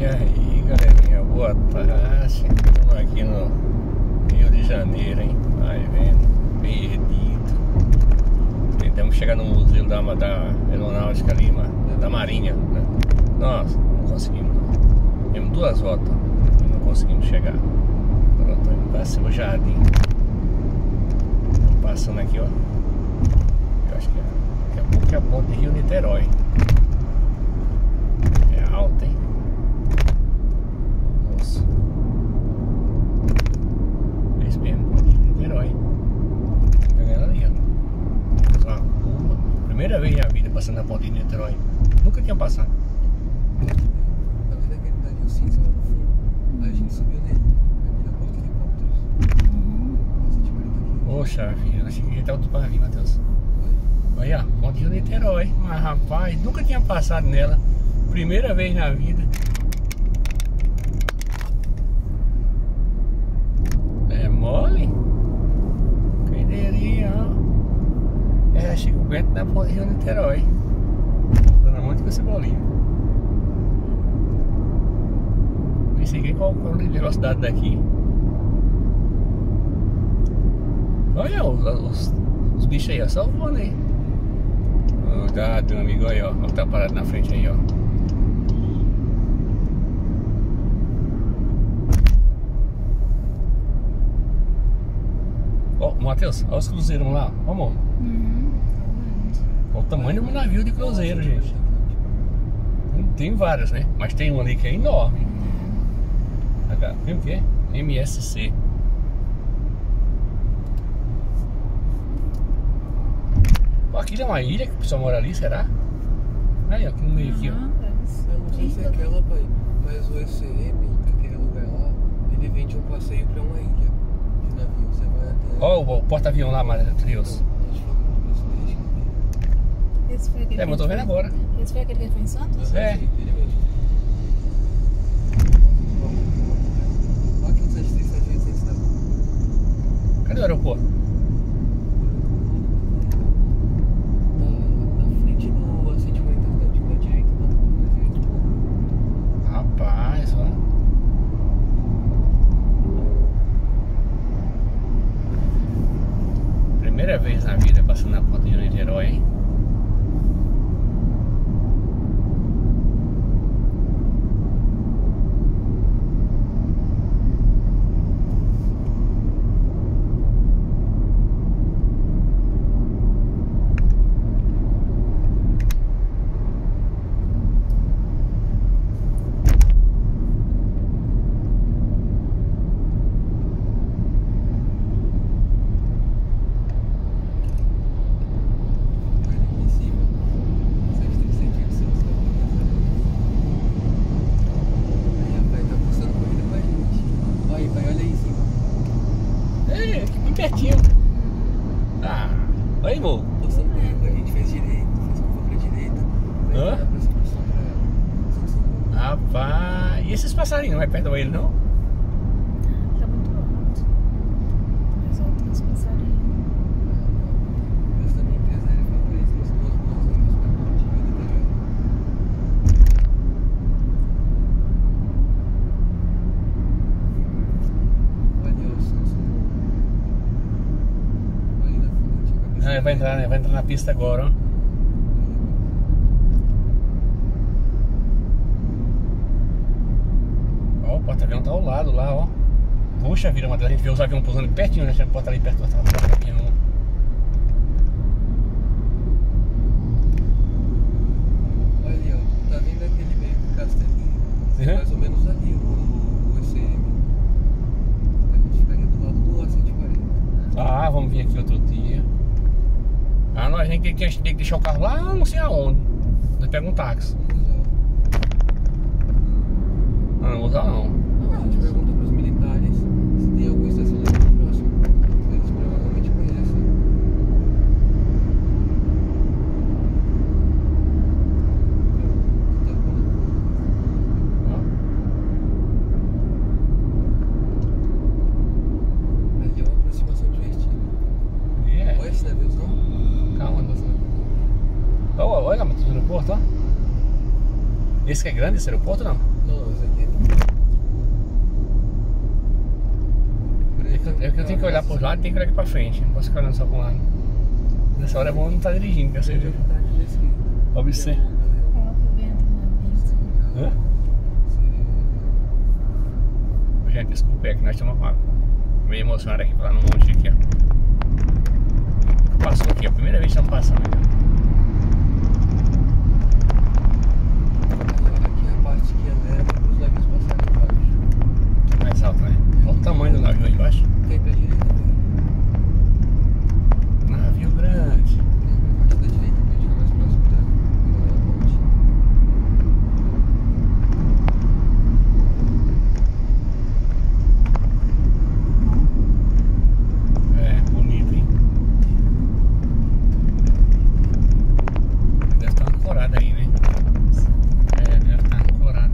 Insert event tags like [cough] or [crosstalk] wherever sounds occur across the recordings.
E aí, galerinha, boa tarde. Estamos aqui no Rio de Janeiro, hein? Vai vendo, perdido. Tentamos chegar no museu da, da Aeronáutica Lima, da Marinha, né? Nossa, não conseguimos. Temos duas voltas e não conseguimos chegar. Agora estou indo jardim. Passando aqui, ó. Eu acho que é, daqui a pouco é a ponte Rio Niterói. É alta, hein? Nossa. É isso mesmo, ponte Rio Niterói. Pegando ali, ó. Só uma curva. Primeira vez na vida passando na ponte de Niterói. Nunca tinha passado. Tá vendo aquele dali, o cinza lá no fundo? Aí a gente subiu nele. Na de ele. Poxa vida, achei que ele tá outro para vir, Matheus. Olha, ponte Rio Niterói. Mas rapaz, nunca tinha passado nela. Primeira vez na vida. É mole? Quem diria, ó. É Chico Bento da ponte Rio Niterói. Dona Monte com cebolinha. Nem sei quem qual qual é a velocidade daqui. Olha os, os, os bichos aí, ó, só voando aí. Cuidado, meu amigo, aí, ó. Olha o que tá parado na frente aí, ó. Ó, Matheus, olha os cruzeiros lá. Ó, amor. Olha o tamanho do navio de cruzeiro, gente. Tem vários, né? Mas tem um ali que é enorme. Viu o que é? MSC. Pô, Aquilo é uma ilha que a pessoa mora ali, será? Aí, ó, aqui no meio aqui, ó. Eu não sei se é aquela, pai, mas o ECM, aquele lugar lá, ele vende um passeio pra uma ilha de navio. Você vai até. Ó, o, o porta-avião lá, Matheus. Deixa eu ver isso, deixa eu ver. Esse foi aquele É, mas eu tô vendo agora. Esse foi aquele que foi em Santos? É. Ele mesmo. Olha aqui no 737 da Cadê o aeroporto? na, na frente do A140 Atlético, na direita, na direita. Rapaz, ó. Primeira vez na vida passando na ponte de Niterói, hein? Olha aqui em cima. 737 Aí, rapaz, tá postando corrida com a gente. Olha aí, pai, olha aí em cima. Ei, aqui pertinho. Ah, aí, com a gente, fez direito, fez curva pra direita. Hã? pra Simão. Rapaz, e esses passarinhos? Não vai perto ele, não? Tá muito alto. Mas alto os passarinhos. Mas também empresário favorito, as duas boas-vindas pra Ponte Rio Niterói. Olha o Samsung. Olha ali na a vai entrar, né? Vai entrar na pista agora, ó. Ó, o porta-avião tá ao lado lá, ó. Puxa vida, Matheus, a gente vê os aviões pousando pertinho, né? Tinha porta ali perto do porta-avião. Olha ali, ó. Tá vendo aquele meio que castelinho? Uhum. Mais ou menos ali, o, o ECM. A gente ficaria do lado do A140. Ah, vamos vir aqui outro. Nós nem tem que, tem que deixar o carro lá, não sei aonde. Nós pega um táxi. Usar. Ah, não vou usar não. A gente pergunta pros militares se tem algum estacionamento próximo. Eles provavelmente conhecem. Tá bom. Ó. Ali é uma aproximação divertida. E é. Olha esse naviozão. Calma, Tá passando aqui. Olha, olha lá, Matheus, o aeroporto, ó. Esse que é grande, esse aeroporto não? Não, esse aqui é. É que, eu, é que eu tenho que olhar por lado e tenho que olhar aqui pra frente. Não posso ficar olhando só pra um lado. Nessa hora é bom não estar dirigindo, que você viu. Observe. É o que vento na brisa. Hã? Gente, desculpa, é que nós estamos com- meio emocionados aqui lá no monte aqui, ó. Passou aqui, é a primeira vez que estamos passando aqui. Aqui é a parte que eleva para os navios passarem embaixo. Mais alto, né? Olha o tamanho do navio aí embaixo. Tem pra direita também. Navio grande. Tem pra parte da direita pra gente ficar mais próximo da, da ponte. É, bonito, hein? Deve estar ancorado aí, né? É, deve estar ancorado.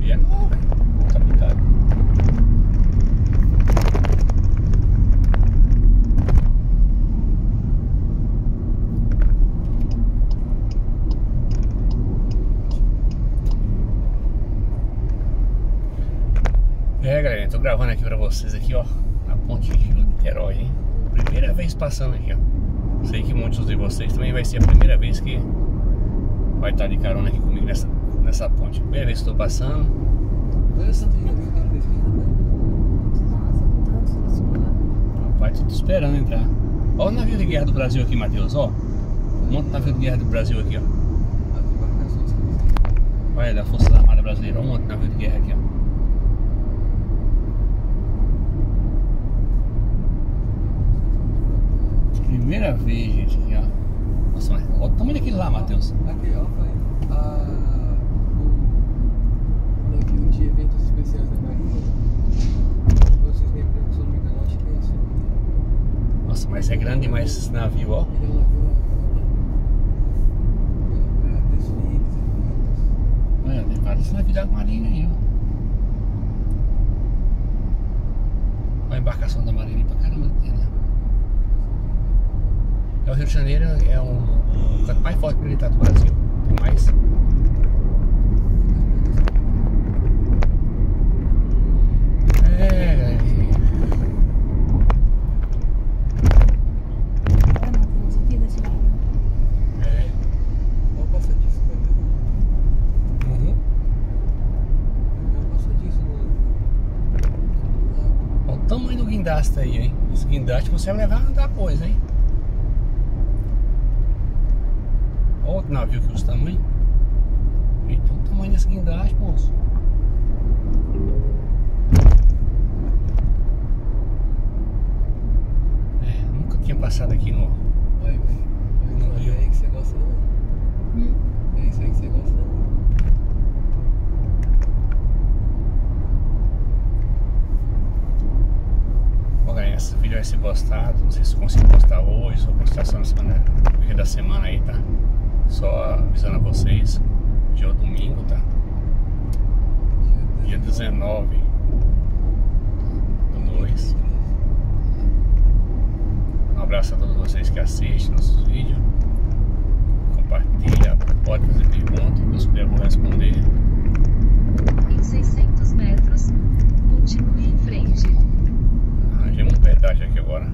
E é novo, hein? Tá pintado. É, galera, tô gravando aqui pra vocês aqui, ó, na ponte Rio Niterói, hein? Primeira vez passando aqui, ó. Sei que muitos de vocês também vai ser a primeira vez que vai estar de carona aqui comigo nessa, nessa ponte. Primeira vez que estou passando. Rapaz, tô te esperando entrar. Olha o navio de guerra do Brasil aqui, Matheus, ó. Um monte de navio de guerra do Brasil aqui, ó. Olha, da Força Armada Brasileira, olha um monte de navio de guerra aqui, ó. Primeira vez, gente, aqui, ó. Nossa, olha o tamanho daquele lá, Matheus. Aqui, ó, pai. A, o navio de eventos especiais da Marinha. Vocês lembram, se eu não me engano, acho que é esse. Nossa, mas é grande demais esse navio, ó. Ele é um navio vários navios da Marinha aí, ó. A embarcação da Marinha pra caramba né? É o Rio de Janeiro é o canto mais forte militar do Brasil. Mais. É. Uhum. Tamanho do guindaste aí, hein? Esse guindaste você vai levar muita coisa, hein? Olha outro navio que os tamanhos. Então o tamanho desse guindaste, moço. É, nunca tinha passado aqui no. Olha. Não viu? é aí que você gosta, não? Hum? É isso aí que você gosta, não? Galera, esse vídeo vai ser postado. Não sei se eu consigo postar hoje, se eu postar só na semana, no meio da semana aí, tá? Só avisando a vocês. Dia é domingo, tá? Dia 19 do 2. Um abraço a todos vocês que assistem nossos vídeos. Compartilha, pode fazer pergunta, que eu souber eu vou responder. Em 600 metros, continue em frente. Arranjemos um pedágio aqui agora.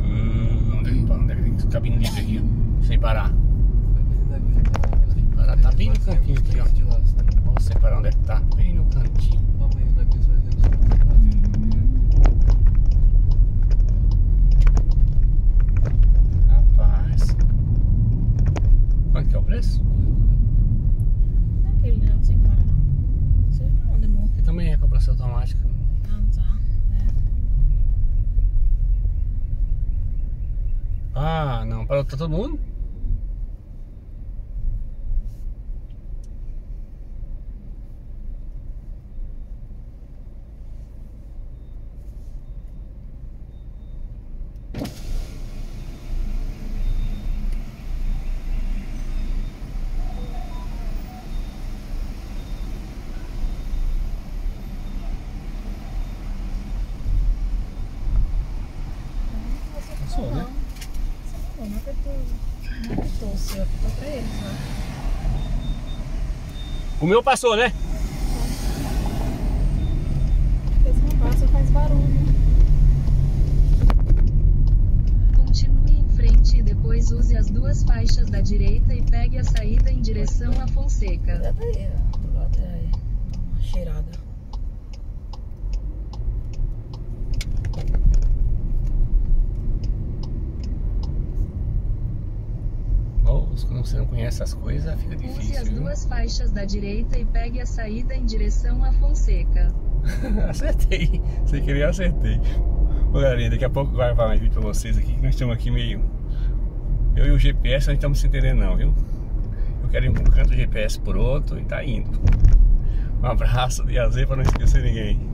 Hum, onde é que tá? Onde é que tem cabine livre aqui? Sem parar. Aquele navio tá. Sem parar. Tá bem no cantinho aqui, ó. De lastro. Vamos separar onde é que tá. Bem no cantinho. Calma aí, o navio fazendo os de lastro. Rapaz. Quanto que é o preço? Não é aquele não, sem parar. Sei pra onde, amor. Aqui também é cobrança automática. Ah, tá. É. Tá todo mundo? pra eles. Né? O meu passou, né? Faz barulho. Continue em frente e depois use as duas faixas da direita e pegue a saída em direção à Fonseca. Cuidado aí, ó. Uma cheirada. Quando você não conhece as coisas, fica Use as difícil. viu? duas faixas da direita e pegue a saída em direção a Fonseca. [laughs] acertei. Sem querer, acertei. Ô galerinha, daqui a pouco vou gravar mais vídeo pra vocês aqui, que nós estamos aqui meio. Eu e o GPS, nós não estamos se entendendo não, viu? Eu quero ir por um canto, o GPS por outro e tá indo. Um abraço de azer pra não esquecer ninguém.